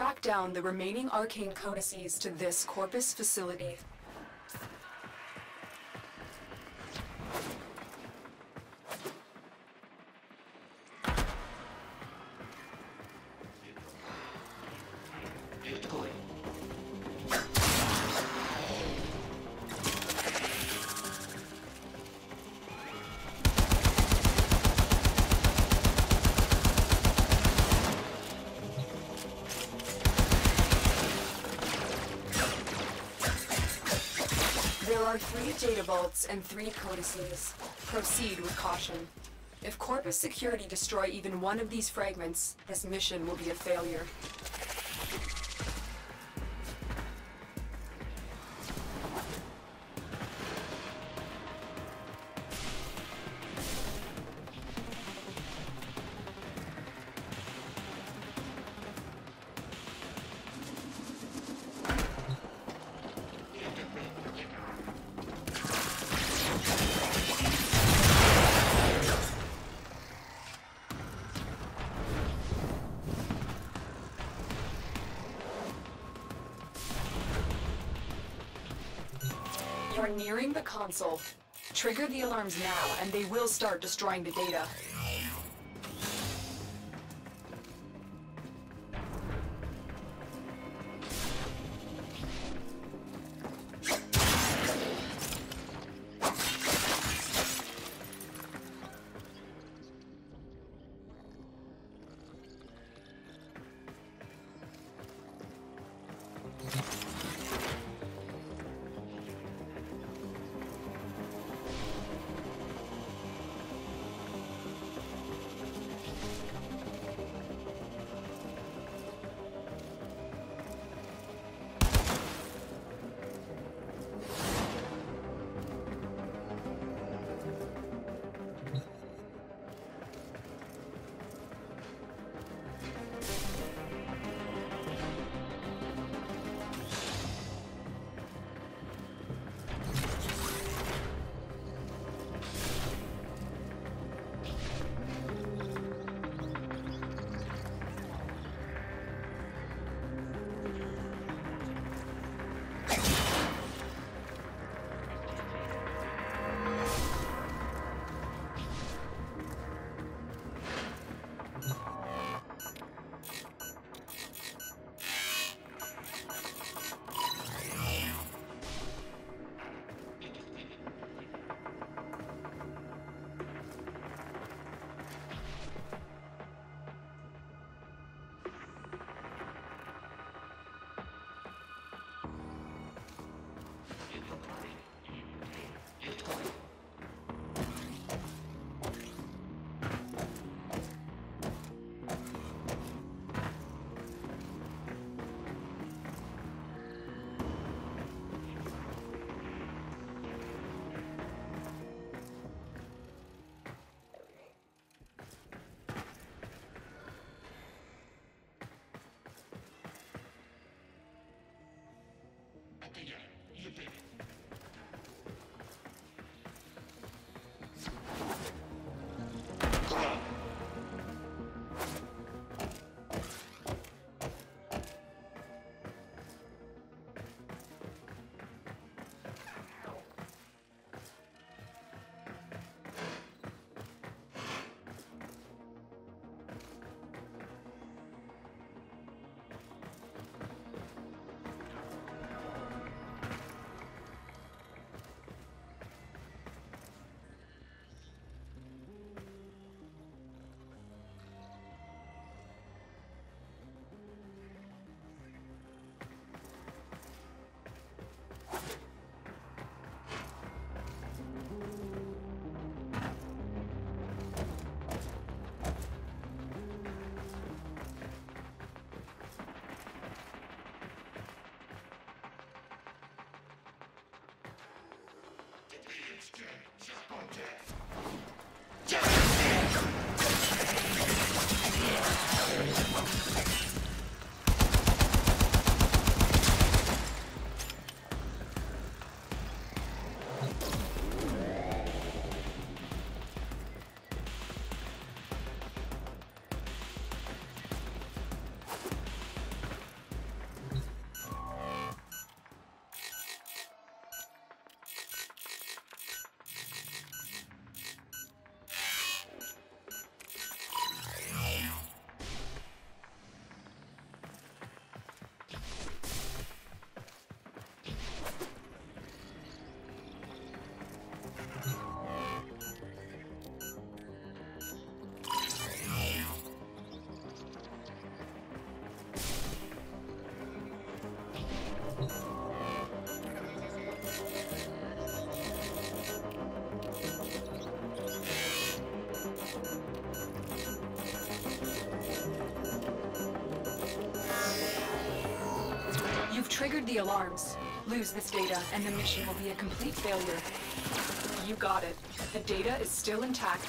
We've down the remaining arcane codices to this Corpus facility. Three data vaults and three codices. Proceed with caution. If Corpus Security destroy even one of these fragments, this mission will be a failure. Nearing the console. Trigger the alarms now, and they will start destroying the data. Yeah. Triggered the alarms. Lose this data, and the mission will be a complete failure. You got it. The data is still intact.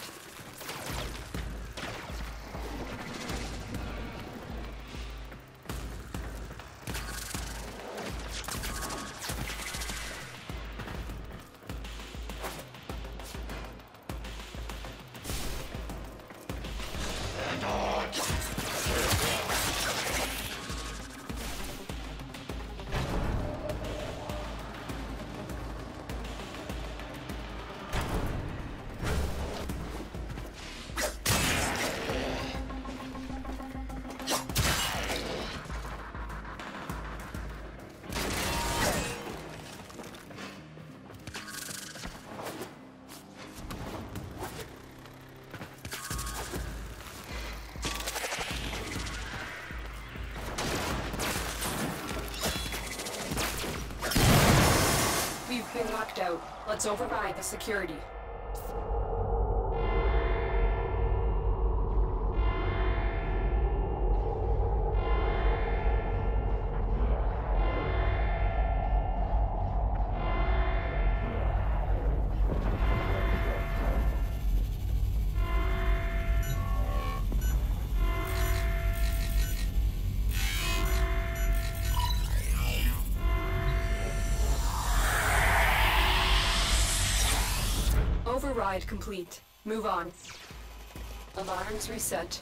Let's override the security. Override complete. Move on. Alarms reset.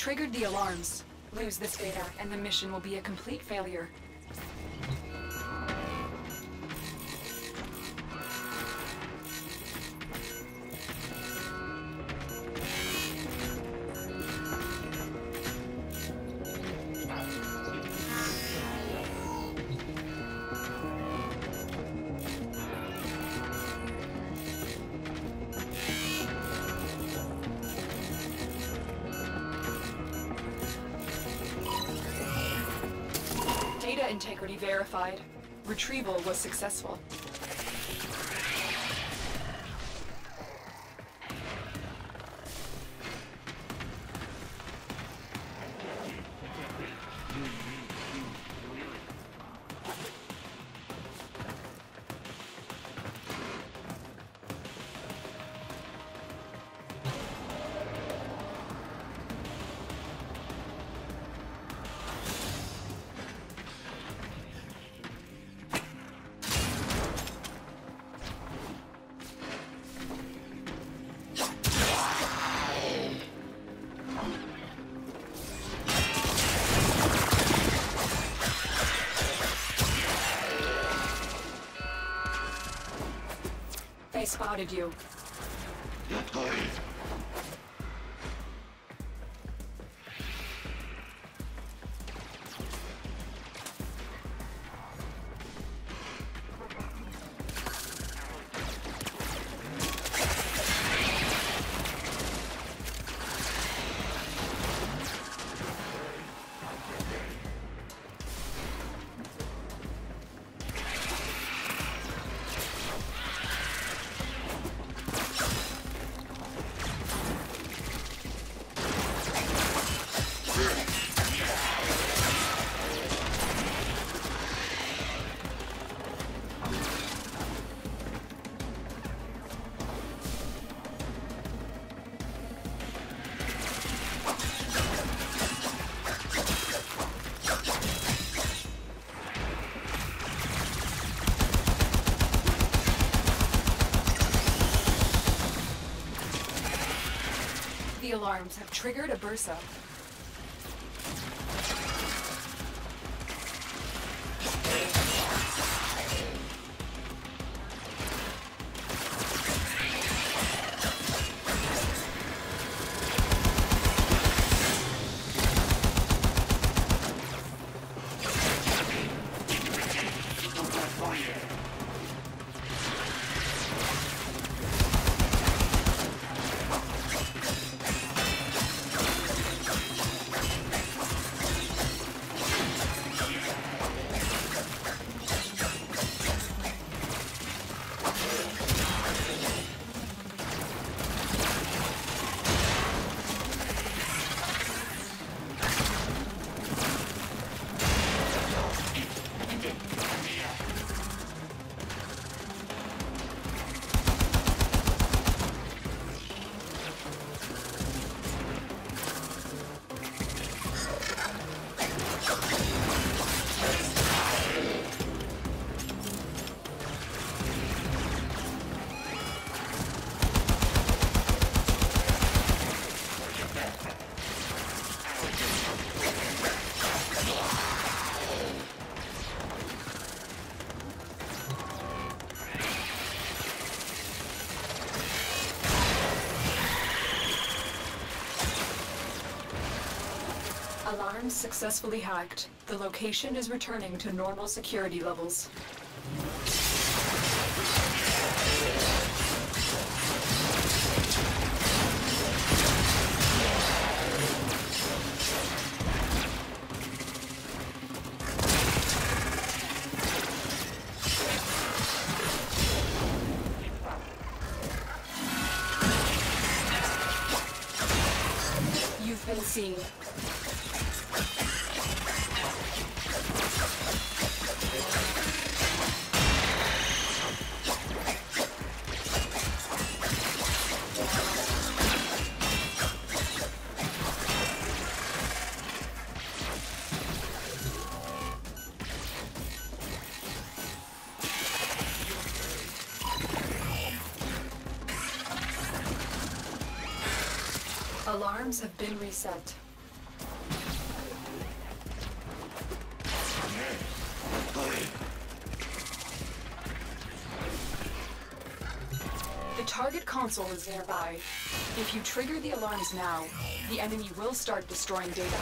Triggered the alarms. Lose this data, and the mission will be a complete failure. Integrity verified. Retrieval was successful. Spotted you. Alarms have triggered a bursa. Alarms successfully hacked. The location is returning to normal security levels. Alarms have been reset. The target console is nearby. If you trigger the alarms now, the enemy will start destroying data.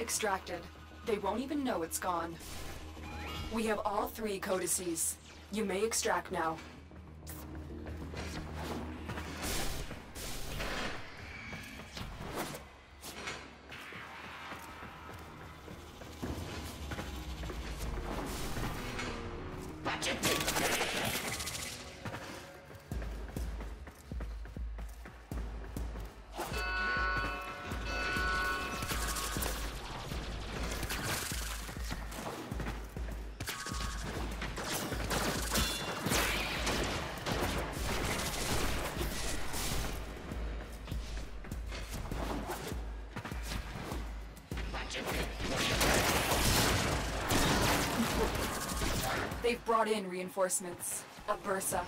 Extracted. They won't even know it's gone. We have all three codices. You may extract now. Brought in reinforcements. A Bursa.